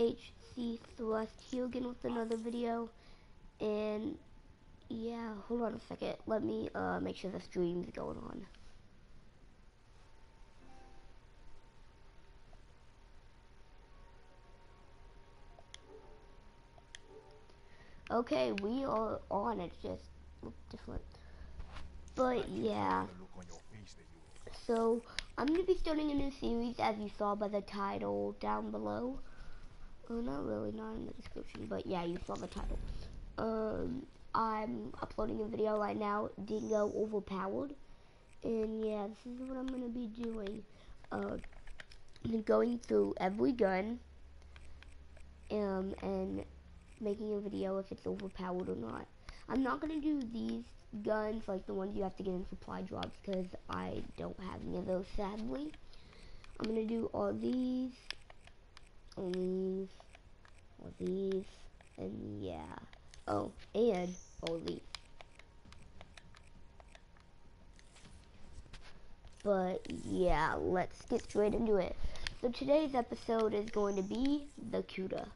HC Thrust here again with another video. And yeah, hold on a second. Let me uh, make sure the stream's going on. Okay, we are on. It just look different. But yeah. So I'm gonna be starting a new series, as you saw by the title down below. Oh, not really, not in the description, but yeah, you saw the title. Um, I'm uploading a video right now, Dingo Overpowered. And yeah, this is what I'm gonna be doing. Uh, going through every gun, um, and making a video if it's overpowered or not. I'm not gonna do these guns like the ones you have to get in supply drops because I don't have any of those sadly. I'm gonna do all these, these, all these, and yeah. Oh, and these. But yeah, let's get straight into it. So today's episode is going to be the Kuda.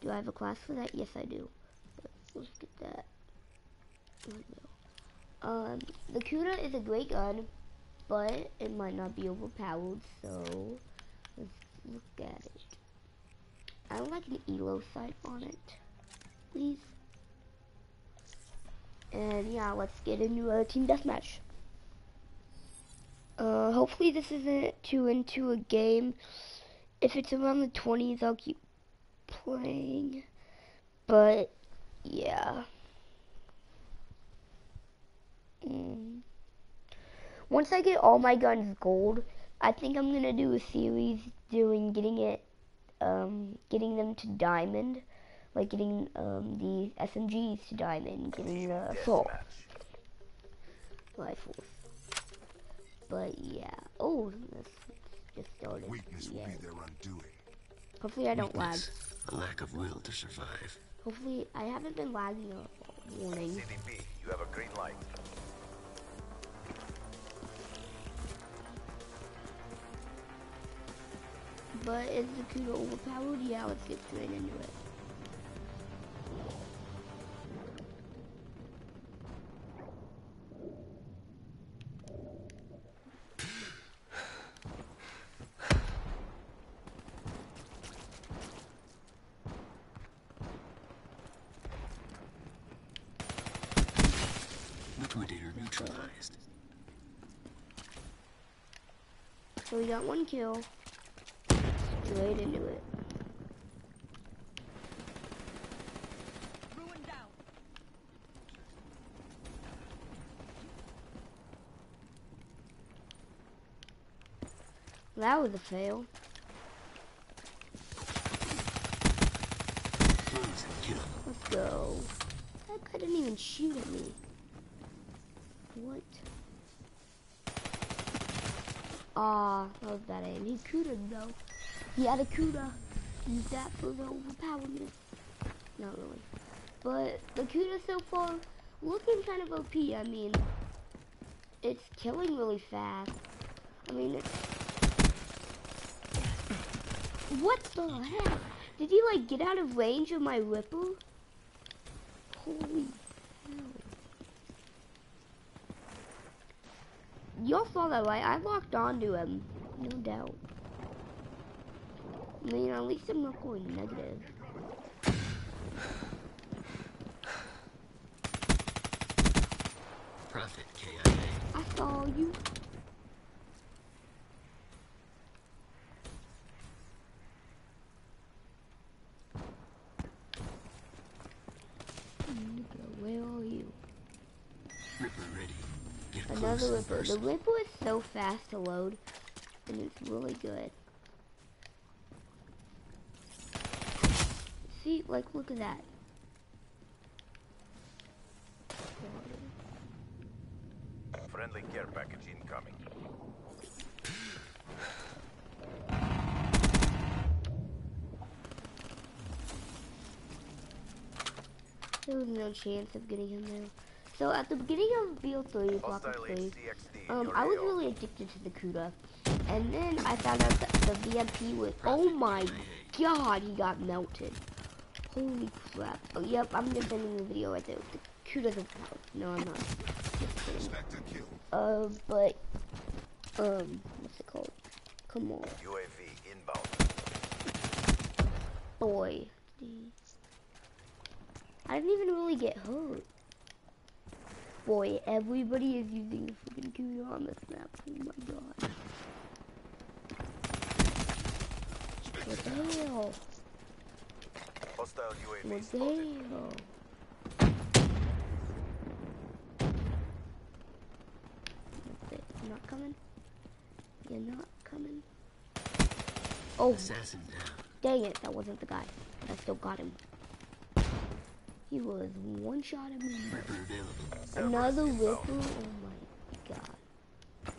Do I have a class for that? Yes, I do. Let's get that. Um, the Kuda is a great gun, but it might not be overpowered, so let's look at it. I would like an ELO sight on it, please. And yeah, let's get into a team deathmatch. Uh, hopefully this isn't too into a game. If it's around the 20s, I'll keep playing. But, yeah. Mm. Once I get all my guns gold, I think I'm gonna do a series doing getting it, um, getting them to diamond, like getting um, the SMGs to diamond, getting the assault rifles. But yeah, oh, this just started. Weakness yeah. will be their undoing. Hopefully I don't lag. A lack of will to survive. Hopefully I haven't been lagging all morning. CDP, you have a green light. But is the Kuda overpowered? Yeah, let's get straight into it. So we got one kill. Straight into it. That was a fail. Close and kill. Let's go. That guy didn't even shoot at me. What? Ah, that was bad aim. He Kuda though. He had a Kuda. Use that for the overpowerment. Not really. But the Kuda so far looking kind of OP. I mean, it's killing really fast. I mean, it's... What the heck? Did he like get out of range of my Ripper? Holy hell. Y'all saw that, right? I locked onto him. No doubt. I mean, at least I'm not going negative. Prophet KIA. I saw you. Where are you? Ripper ready. Get close Another Ripper. The Ripper is so fast to load, and it's really good. See, like, look at that. Friendly care package incoming. There was no chance of getting him there. So at the beginning of BO3, Block Hostile 3, um, I was really addicted to the Kuda. And then I found out that the VMP was, oh my god, he got melted. Holy crap. Oh, yep, I'm defending the video right there. The Kuda's a No, I'm not. Just. Uh, but, um, what's it called? Come on, UAV inbound. boy. I didn't even really get hurt. Boy, everybody is using the freaking Kuda on this map. Oh my god. What the hell? Hostile UAV What spotted. hell? That's it. You're not coming? You're not coming? Oh, Assassin down. dang it. That wasn't the guy. I still got him. He was one shot at me. Another ripper? Oh my god.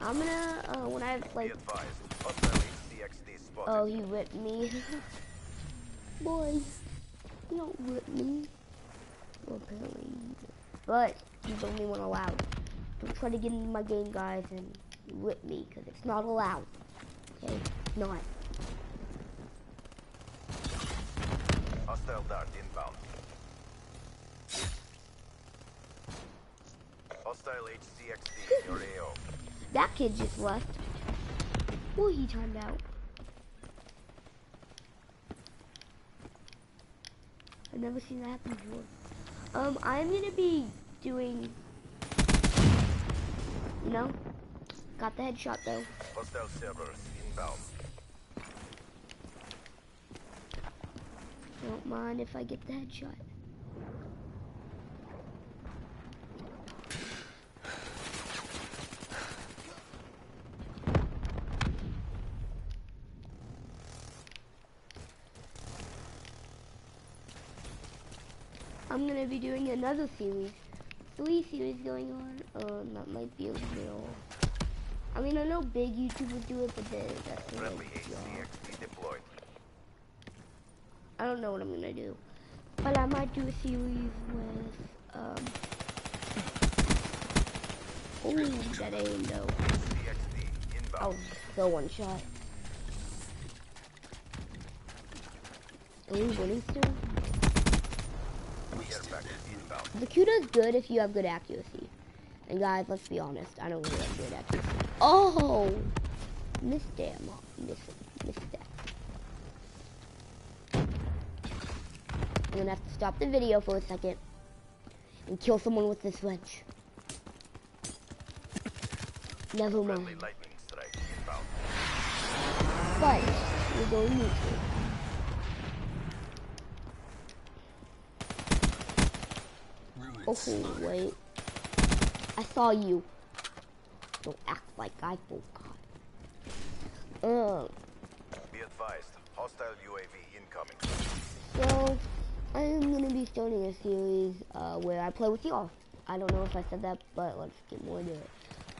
I'm gonna, uh, when I have, like, advised. Hostile HCXD spotted. oh, he ripped me. Boys, you don't rip me. Well, apparently you do. But, he's the only one allowed. Don't try to get into my game, guys, and rip me, because it's not allowed. Okay? It's not. Hostile dart inbound. Hostile HCXD your AO. That kid just left. Well, he timed out. I've never seen that happen before. Um, I'm gonna be doing, you know, got the headshot though. Hostile Cerberus inbound. Don't mind if I get the headshot. I'm gonna be doing another series. Three series going on. Um, that might be a little. I mean, I know big YouTubers do it, but they, that's not like, deployed. I don't know what I'm gonna do. But I might do a series with, um... Oh, that aim though. Oh, so one shot. Are we winning still? Care package inbound. The Kuda's good if you have good accuracy. And guys, let's be honest, I don't really have good accuracy. Oh! Missed that. Missed, missed that. I'm gonna have to stop the video for a second and kill someone with this wrench. Never mind. lightning strike inbound. But we're going neutral. Oh wait. I saw you. Don't act like I forgot. Um, Be advised. Hostile UAV incoming. so I'm gonna be starting a series uh, where I play with y'all. I don't know if I said that, but let's get more into it.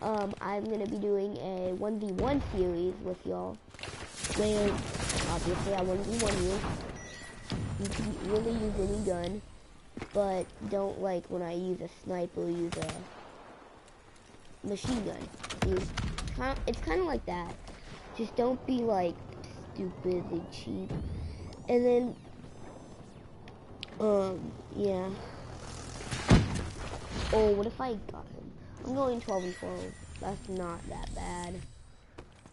Um, I'm gonna be doing a 1v1 series with y'all, where obviously I 1v1 you. You can really use any gun, but don't like when I use a sniper, use a machine gun. Use, kind it's kind of like that. Just don't be like stupid and cheap. And then, um, yeah. Oh, what if I got him? I'm going 12 and 12. That's not that bad.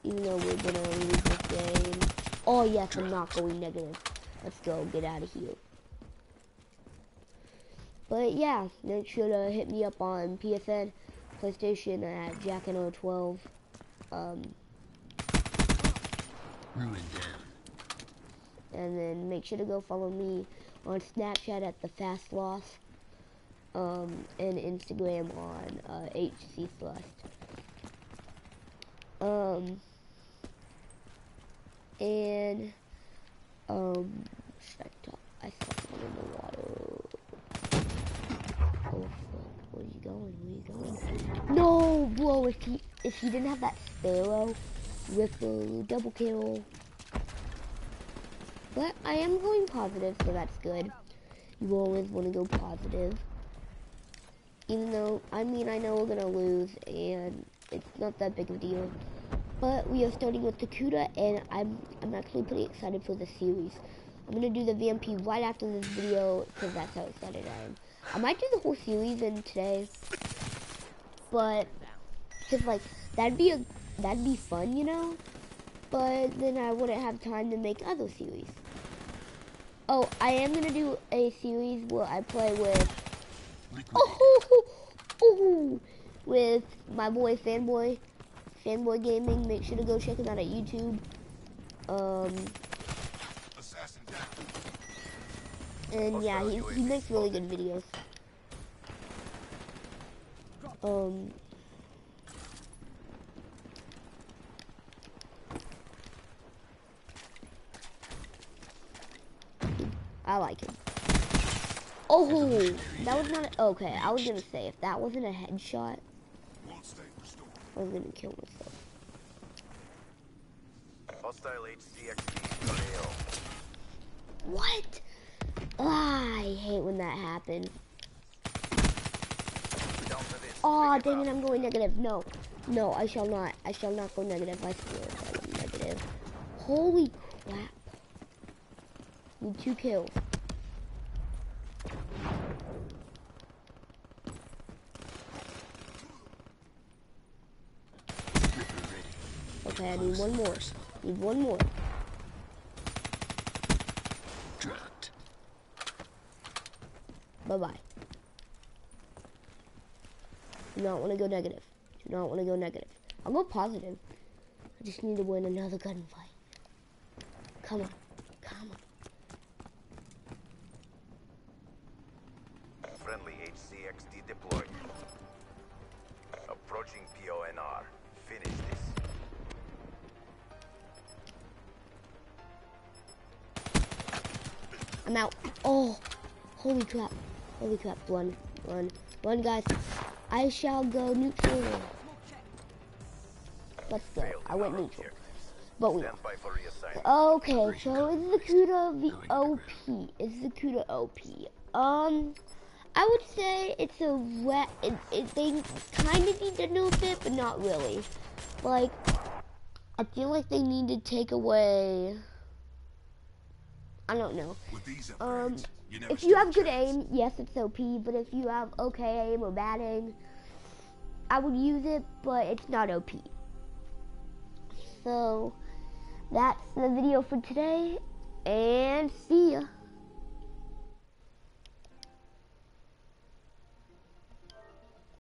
Even though we're gonna lose this game. Oh yes, I'm not going negative. Let's go, get out of here. But yeah, make sure to hit me up on PSN, PlayStation at jacknr12. Um, Ruin down. and then make sure to go follow me on Snapchat at the Fast Loss, um, and Instagram on uh, HC Thrust. Um, and um, should I talk? I saw in the water. Oh fuck! Where going? Where you going? No, bro! If he if he didn't have that sparrow, the double kill. But I am going positive, so that's good. You always want to go positive. Even though, I mean, I know we're going to lose, and it's not that big of a deal. But we are starting with Takuda, and I'm I'm actually pretty excited for the series. I'm gonna do the VMP right after this video because that's how excited I am. I might do the whole series in today, but cause like that'd be a that'd be fun, you know. But then I wouldn't have time to make other series. Oh, I am gonna do a series where I play with Liquidate. oh, oh, with my boy Fanboy, Fanboy Gaming. Make sure to go check him out at YouTube. Um. And yeah, he, he makes really good videos. Um, I like him. Oh, that was not a, okay. I was gonna say if that wasn't a headshot, Won't stay restored. I was gonna kill myself. Hostile HCXD Galileo. What? Ah, I hate when that happens. Oh, dang it, I'm going negative. No, no, I shall not. I shall not go negative. I swear if I go negative. Holy crap. Need two kills. Okay, I need one more. Need one more. Bye-bye. Do not want to go negative. Do not want to go negative. I'll go positive. I just need to win another gunfight. Come on. Come on. Friendly HCXD deployed. Approaching PONR. Finish this. I'm out. Oh, holy crap. Holy crap. Run, run, run, guys. I shall go neutral. Let's go. I went neutral. But we Stand by for reassignment. Okay, so is the Kuda the OP? Is the Kuda OP? Um, I would say it's a wet, it, it, they kind of need to nerf it, but not really. Like, I feel like they need to take away. I don't know. Um, you if you have good chance. aim, yes, it's OP. But if you have okay aim or bad aim, I would use it, but it's not OP. So that's the video for today, and see ya.